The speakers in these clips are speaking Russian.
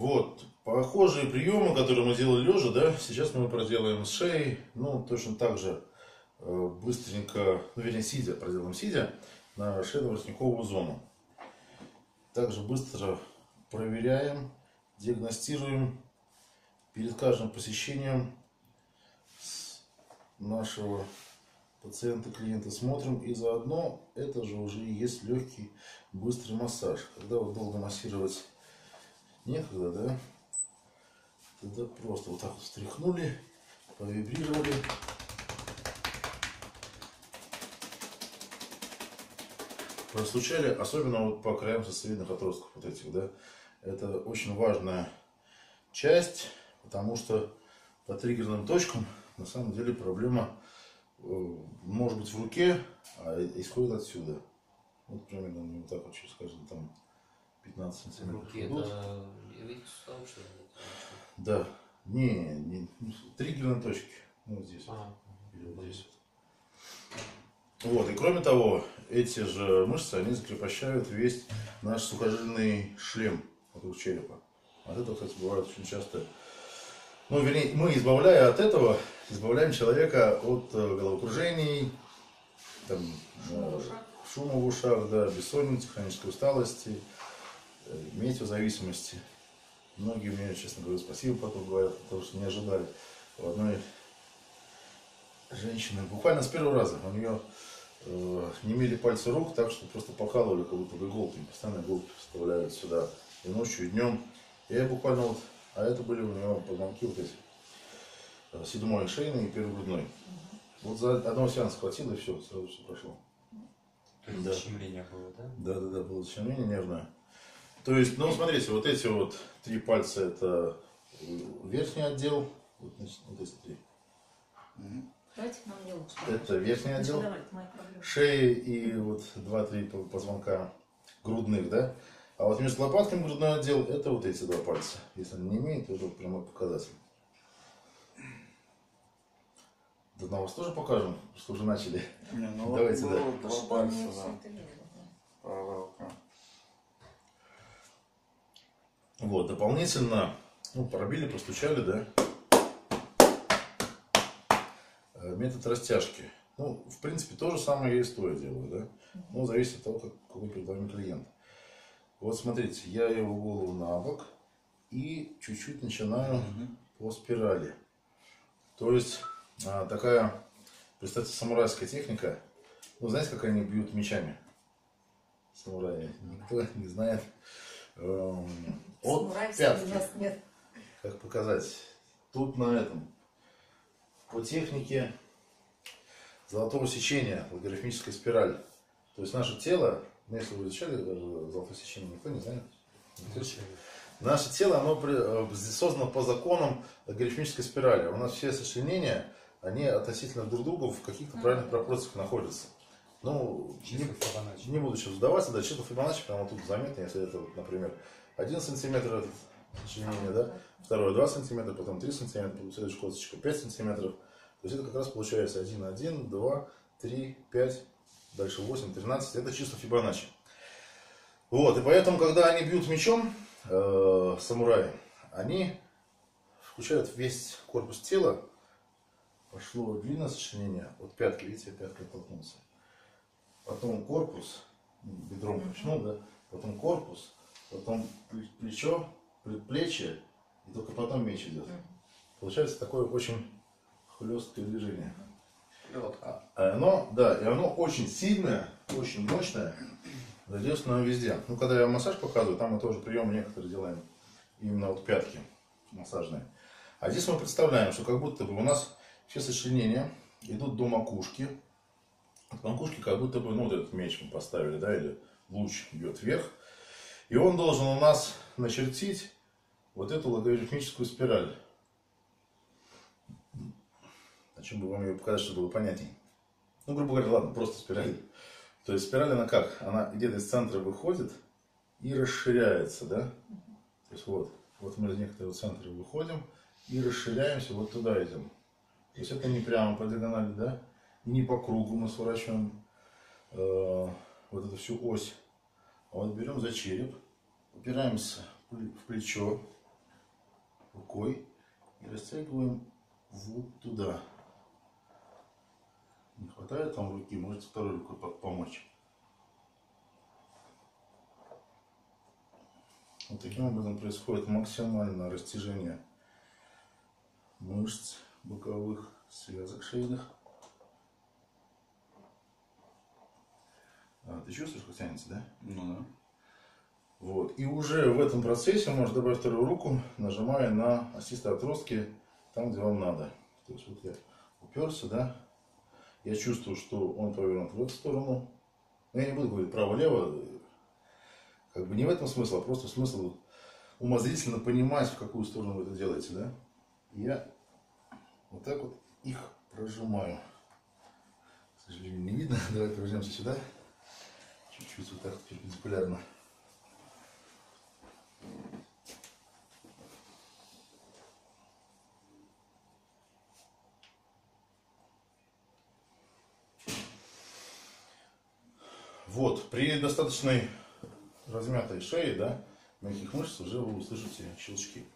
Вот, похожие приемы, которые мы делали лежа, да, сейчас мы проделаем с шеей, ну, точно так же э, быстренько, ну, вернее, сидя, проделаем сидя на шейно-воротниковую зону. Также быстро проверяем, диагностируем перед каждым посещением нашего пациента, клиента смотрим и заодно это же уже и есть легкий быстрый массаж. Когда вот долго массировать некогда, да, тогда просто вот так вот встряхнули, повибрировали. Простучали, особенно вот по краям сосцевидных отростков вот этих, да. Это очень важная часть, потому что по триггерным точкам на самом деле проблема э, может быть в руке, а исходит отсюда. Вот примерно вот так вот через каждый там 15 сантиметров. Руки это вид сустава, что ли? Да. Не, не, не, триггерные точки. Ну, вот здесь. вот. А, Или вот здесь. вот. Вот, и кроме того, эти же мышцы, они закрепощают весь наш сухожильный шлем вокруг черепа. От этого, кстати, бывает очень часто. Ну, вернее, мы, избавляя от этого, избавляем человека от э, головокружений, там, Шума в э, ушах. шума в ушах, да, бессонницы, хронической усталости, э, метеозависимости. Многие мне, честно говоря, спасибо потом говорят, потому что не ожидали. У одной женщины буквально с первого раза у нее э, не имели пальцы рук, так что просто покалывали как будто бы иголками. Постоянно иголки вставляют сюда и ночью, и днем. И я буквально вот, а это были у нее позвонки вот эти. э, Седьмой шейный и первый грудной. Вот за одного сеанса хватило и все, сразу все прошло. То есть Да. было, да? Да, да, да, было защемление нервное. То есть, ну, смотрите, вот эти вот три пальца это э, верхний отдел. Вот, значит, вот эти три. Давайте нам не лучше. Это верхний Ну, отдел. шеи и вот два-три по- позвонка грудных, да? А вот между лопатками грудной отдел это вот эти два пальца. Если они не имеют, то это вот прямой показатель. Да на вас тоже покажем, что уже начали. Не, ну Давайте, да. было два пальца, да. это видно, да. Правая рука. Вот, дополнительно, ну, пробили, простучали, да? Э, Метод растяжки. Ну, в принципе, то же самое я и стоя делаю, да? Ну, зависит от того, как, какой перед вами клиент. Вот смотрите, я его голову на бок и чуть-чуть начинаю по спирали. То есть а, такая, представьте, самурайская техника. Ну, знаете, как они бьют мечами? Самураи. Никто не знает. Эм, От Самурай пятки. нет. Как показать? Тут на этом. По технике золотого сечения, логарифмическая спираль. То есть наше тело, ну, если вы изучали э, золотое сечение, никто не знает. Наше тело, оно э, создано по законам логарифмической спирали. У нас все сочленения, они относительно друг друга в каких-то правильных пропорциях находятся. Ну, не, Числа Фибоначчи. не буду сейчас вдаваться, да, числа Фибоначчи прямо тут заметно, если это, вот, например, 1 сантиметр это сочленение, да, второе 2 сантиметра, потом 3 сантиметра, потом следующая косточка 5 сантиметров. То есть это как раз получается 1, 1, 2, 3, 5, дальше 8, 13. Это чисто Фибоначчи. Вот, и поэтому, когда они бьют мечом, э, самураи, они включают весь корпус тела, пошло длинное сочленение, вот пятки, видите, пятка толкнулся. Потом корпус, ну, бедром качнул, да, потом корпус, потом пле- плечо, предплечье, и только потом меч идет. Получается такое очень хлесткое движение. А а оно, да, и оно очень сильное, очень мощное, задействовано везде. Ну, когда я массаж показываю, там мы тоже приемы некоторые делаем, именно вот пятки массажные. А здесь мы представляем, что как будто бы у нас все сочленения идут до макушки. Макушки как будто бы, ну, вот этот меч мы поставили, да, или луч бьет вверх. И он должен у нас начертить вот эту логарифмическую спираль. О чем бы вам ее показать, чтобы было понятней. Ну, грубо говоря, ладно, просто спираль. То есть спираль, она как? Она где-то из центра выходит и расширяется, да? То есть вот, вот мы из некоторого центра выходим и расширяемся, вот туда идем. То есть это не прямо по диагонали, да? Не по кругу мы сворачиваем э, вот эту всю ось. А вот берем за череп, упираемся в плечо, рукой и растягиваем вот туда. Не хватает вам руки, можете второй рукой по- помочь. Вот таким образом происходит максимальное растяжение мышц боковых связок шейных. А, ты чувствуешь, как тянется, да? Ну да. Вот. И уже в этом процессе можно добавить вторую руку, нажимая на остистые отростки там, где вам надо. То есть вот я уперся, да, я чувствую, что он повернут в эту сторону. Но я не буду говорить право-лево, как бы не в этом смысл, а просто смысл умозрительно понимать, в какую сторону вы это делаете, да. Я вот так вот их прожимаю. К сожалению, не видно. Давай повернемся сюда. Чуть-чуть вот так перпендикулярно. Вот, при достаточной размятой шее, да, мягких мышц уже вы услышите щелчки.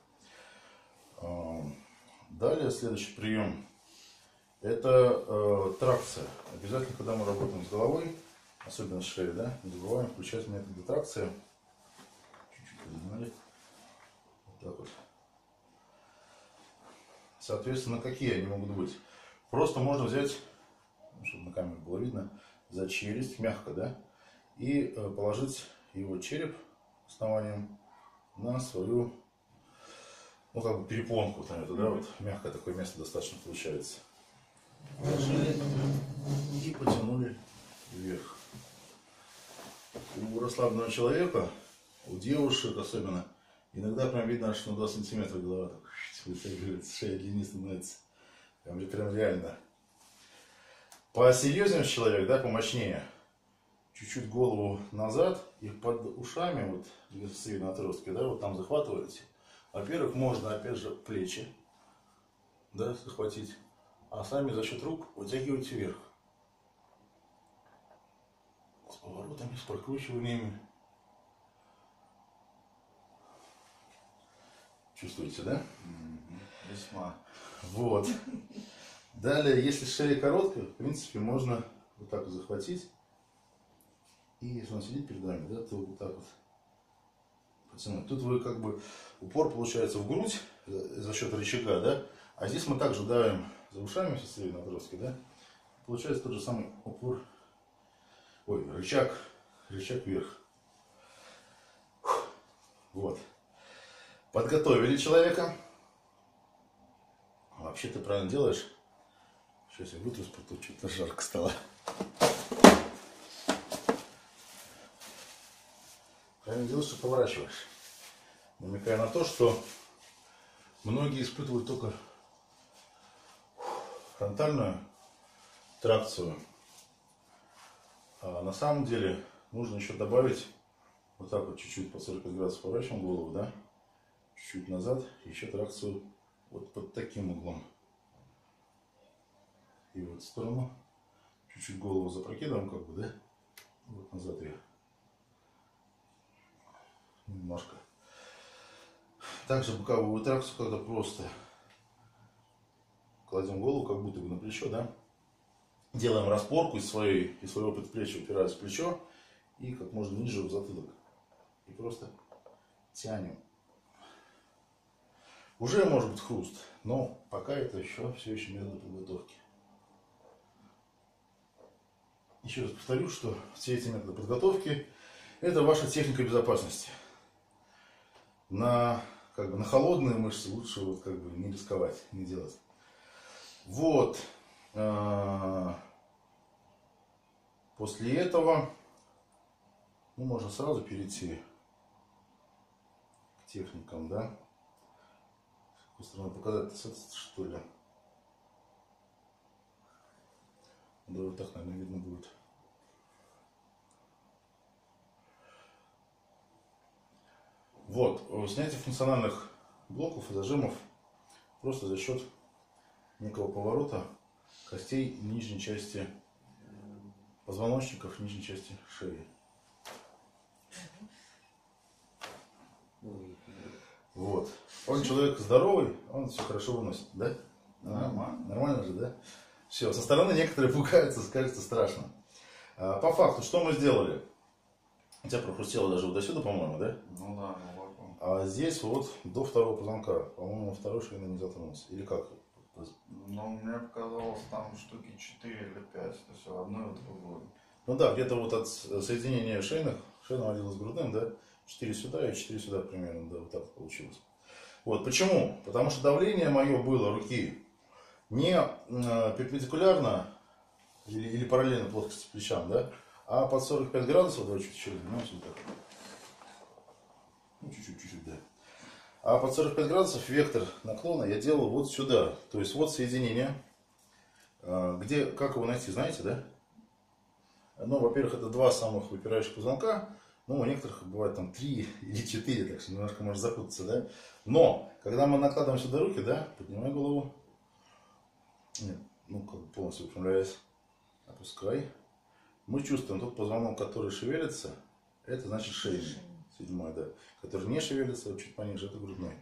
А, Далее, следующий прием, это э, тракция. Обязательно, когда мы работаем с головой, особенно шеей, да, не забываем включать методы тракции. Чуть-чуть подогнали. Вот так вот. Соответственно, какие они могут быть? Просто можно взять, ну, чтобы на камеру было видно, за челюсть, мягко, да, и э, положить его череп основанием на свою, ну, как бы перепонку, вот на эту, да, вот, мягкое такое место достаточно получается. Положили и потянули вверх. У расслабленного человека, у девушек особенно, иногда прям видно, что на 2 сантиметра голова так вытягивается, шея длиннее становится. Прям, прям реально. Посерьезнее человек, да, помощнее, чуть-чуть голову назад и под ушами, вот где средние отростки, да, вот там захватываете. Во-первых, можно, опять же, плечи, да, захватить, а сами за счет рук вытягиваете вверх. С поворотами, с прокручиваниями. Чувствуете, да? Весьма. Вот. Далее, если шея короткая, в принципе, можно вот так вот захватить. И если он сидит перед вами, да, то вот так вот потянуть. Тут вы как бы упор получается в грудь за за счет рычага, да, а здесь мы также давим за ушами со средней отростки, да. Получается тот же самый упор, ой, рычаг, рычаг вверх. Вот. Подготовили человека. Вообще ты правильно делаешь. Сейчас я вытру спорту, что-то жарко стало. Правильно делаешь, что поворачиваешь. Намекая на то, что многие испытывают только фронтальную тракцию. А на самом деле нужно еще добавить вот так вот чуть-чуть по 45 градусов поворачиваем голову, да? Чуть-чуть назад, еще тракцию вот под таким углом. И вот в сторону. Чуть-чуть голову запрокидываем, как бы, да? Вот назад ее. Немножко. Также боковую тракцию, когда просто кладем голову, как будто бы на плечо, да? Делаем распорку из своей, из своего предплечья, упираясь в плечо и как можно ниже в затылок. И просто тянем. Уже может быть хруст, но пока это еще все еще метод подготовки. Еще раз повторю, что все эти методы подготовки это ваша техника безопасности. На, как бы, на холодные мышцы лучше вот, как бы, не рисковать, не делать. Вот. А, После этого ну, можно сразу перейти к техникам, да? С какой показать, что ли? Да, вот так, наверное, видно будет. Вот, снятие функциональных блоков и зажимов просто за счет некого поворота костей нижней части позвоночников нижней части шеи. Вот. Он человек здоровый, он все хорошо выносит, да? Нормально. Нормально же, да? Все, со стороны некоторые пугаются, кажется страшно. А, по факту, что мы сделали? Тебя прохрустело даже вот до сюда, по-моему, да? Ну да, глубоко. А здесь вот до второго позвонка, по-моему, второй шейный не затронулся. Или как? Но мне показалось там штуки 4 или 5, то есть в одной и в. Ну да, где-то вот от соединения шейных, шейного отдела с грудным, да, 4 сюда и 4 сюда примерно, да, вот так получилось. Вот, почему? Потому что давление мое было руки не э, перпендикулярно или, или параллельно плоскости плечам, да, а под 45 градусов, чуть-чуть, ну, вот так. Ну, чуть-чуть, чуть-чуть, да. А под 45 градусов вектор наклона я делал вот сюда. То есть вот соединение. А, Где, как его найти, знаете, да? Ну, во-первых, это два самых выпирающих позвонка. Ну, у некоторых бывает там три или четыре, так что немножко может запутаться, да? Но, когда мы накладываем сюда руки, да, поднимай голову. Нет, ну, как бы полностью выпрямляясь. Опускай. Мы чувствуем тот позвонок, который шевелится, это значит шейный. Седьмой, да. Который не шевелится, вот чуть пониже, это грудной.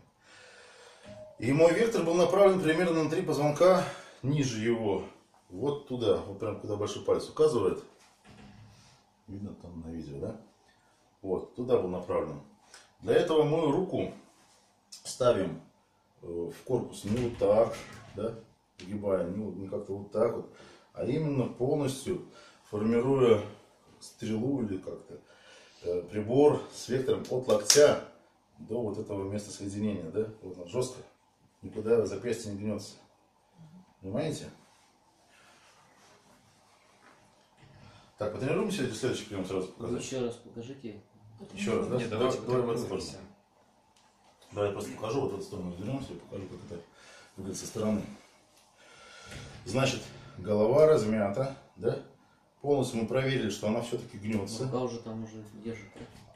И мой вектор был направлен примерно на три позвонка ниже его. Вот туда, вот прям куда большой палец указывает. Видно там на видео, да? Вот, туда был направлен. Для этого мы руку ставим э, в корпус не вот так, да, погибая, не, не как-то вот так вот, а именно полностью формируя стрелу или как-то прибор с вектором от локтя до вот этого места соединения, да, вот он жестко, никуда запястье не гнется. Понимаете? Так, потренируемся или следующий прием сразу показать? Еще раз покажите. Еще раз, да? Нет, давай, давайте давай в эту потренируемся. сторону. Давай я просто покажу, вот в эту сторону вернемся, я покажу, как это выглядит со стороны. Значит, голова размята, да? Полностью мы проверили, что она все-таки гнется. Рука уже там уже держит.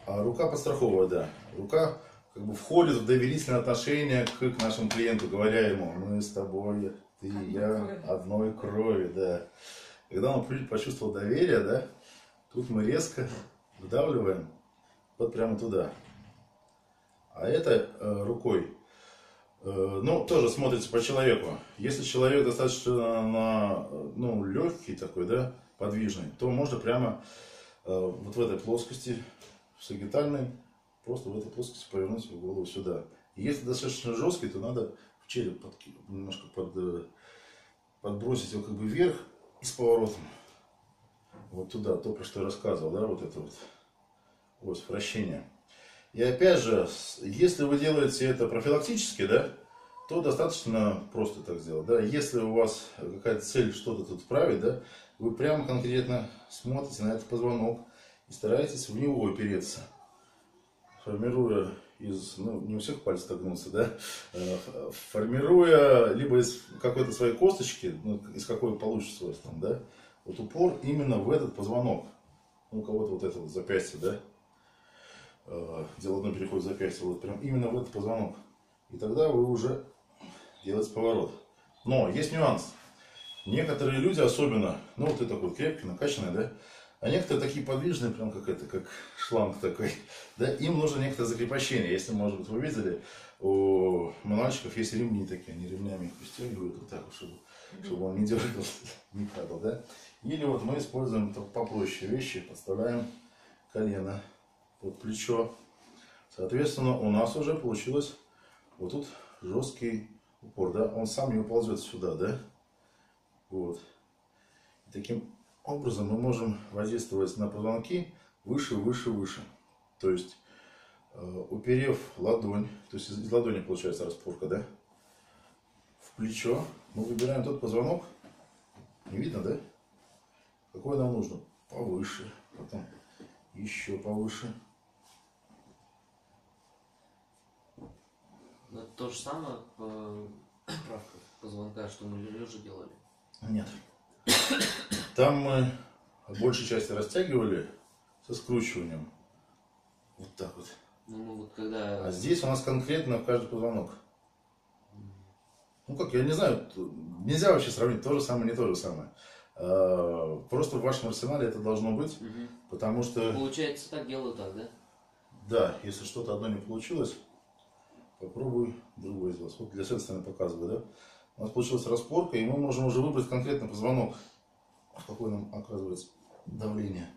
А рука подстраховывая, да. Рука как бы входит в доверительное отношение к, к нашему клиенту, говоря ему, мы с тобой, ты и я одной крови, да. Когда он почувствовал доверие, да, тут мы резко вдавливаем вот прямо туда. А это э, рукой, э, ну, тоже смотрится по человеку. Если человек достаточно на, ну, легкий такой, да, подвижный, то можно прямо э, вот в этой плоскости, в сагитальной, просто в этой плоскости повернуть голову сюда. И если достаточно жесткий, то надо в череп подки- немножко под, э, подбросить его как бы вверх и с поворотом. Вот туда, то, про что я рассказывал, да, вот это вот ось вращения. И опять же, если вы делаете это профилактически, да, то достаточно просто так сделать. Да. Если у вас какая-то цель что-то тут вправить, да, вы прямо конкретно смотрите на этот позвонок и стараетесь в него опереться, формируя из, ну, не у всех пальцы так гнутся, да, ф- формируя либо из какой-то своей косточки, ну, из какой получится у вас там, да, вот упор именно в этот позвонок. Ну, у кого-то вот это вот запястье, да, э, где ладонь переходит запястье, вот прям именно в этот позвонок. И тогда вы уже делаете поворот. Но есть нюанс. Некоторые люди особенно, ну вот ты такой крепкий, накачанный, да, а некоторые такие подвижные, прям как это, как шланг такой, да, им нужно некоторое закрепощение. Если, может быть, вы видели, у мальчиков есть ремни такие, они ремнями их пристегивают вот так вот, чтобы, чтобы он не дергался, не падал, да. Или вот мы используем так попроще вещи, подставляем колено под плечо. Соответственно, у нас уже получилось вот тут жесткий упор, да, он сам не уползет сюда, да, вот. И таким образом мы можем воздействовать на позвонки выше, выше, выше. То есть, э, уперев ладонь, то есть из ладони получается распорка, да, в плечо, мы выбираем тот позвонок, не видно, да, какой нам нужно, повыше, потом еще повыше, Но это то же самое по правка позвонка, что мы лежа делали. Нет. Там мы большей части растягивали со скручиванием. Вот так вот. Ну, мы вот когда... А здесь у нас конкретно в каждый позвонок. Ну как, я не знаю, нельзя вообще сравнить то же самое, не то же самое. А, Просто в вашем арсенале это должно быть, Мгм. потому что, Получается, так делаю так, да? да, если что-то одно не получилось, Попробуй другой из вас. Вот для следствия показываю, да? У нас получилась распорка, и мы можем уже выбрать конкретно позвонок, какое нам оказывается давление.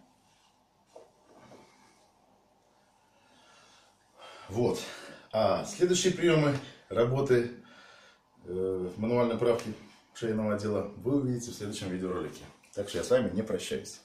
Вот. А следующие приемы работы э, мануальной правки шейного отдела вы увидите в следующем видеоролике. Так что я с вами не прощаюсь.